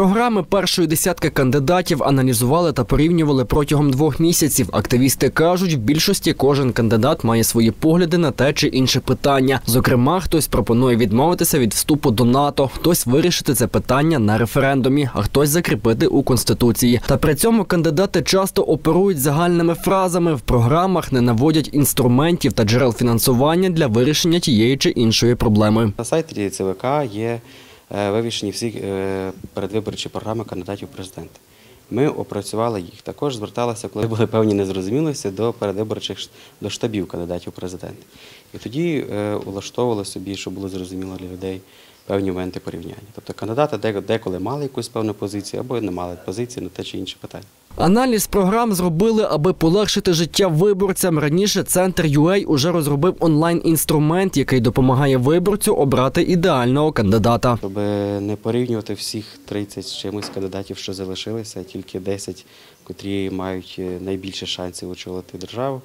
Програми першої десятки кандидатів аналізували та порівнювали протягом двох місяців. Активісти кажуть, в більшості кожен кандидат має свої погляди на те чи інше питання. Зокрема, хтось пропонує відмовитися від вступу до НАТО, хтось вирішити це питання на референдумі, а хтось закріпити у конституції. Та при цьому кандидати часто оперують загальними фразами в програмах, не наводять інструментів та джерел фінансування для вирішення тієї чи іншої проблеми. На сайті ЦВК є вивішені всі е, передвиборчі програми кандидатів в президенти. Ми опрацювали їх. Також зверталися, коли були певні незрозумілості, до передвиборчих до штабів кандидатів в президенти. І тоді е, улаштовували собі, щоб було зрозуміло для людей певні моменти порівняння. Тобто кандидати деко- деколи мали якусь певну позицію або не мали позиції на те чи інше питання. Аналіз програм зробили, аби полегшити життя виборцям. Раніше центр UA уже розробив онлайн-інструмент, який допомагає виборцю обрати ідеального кандидата. Щоб не порівнювати всіх 30 з чимось кандидатів, що залишилися, тільки 10, котрі мають е, найбільше шансів очолити державу,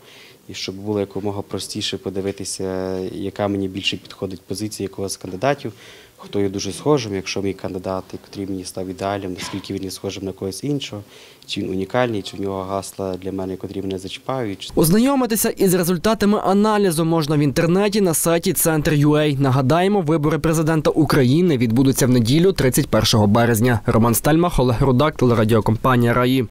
і щоб було якомога простіше подивитися, яка мені більше підходить позиція якогось з кандидатів, хто є дуже схожим, якщо мій кандидат, котрий мені став ідеальним, наскільки він є схожим на когось іншого, чи він унікальний, чи в нього гасла для мене, котрі мене зачіпають. Ознайомитися із результатами аналізу можна в інтернеті на сайті Центр.UA. Нагадаємо, вибори президента України відбудуться в неділю, 31 березня. Роман Стельмах, Олег Рудак, телерадіокомпанія Раї.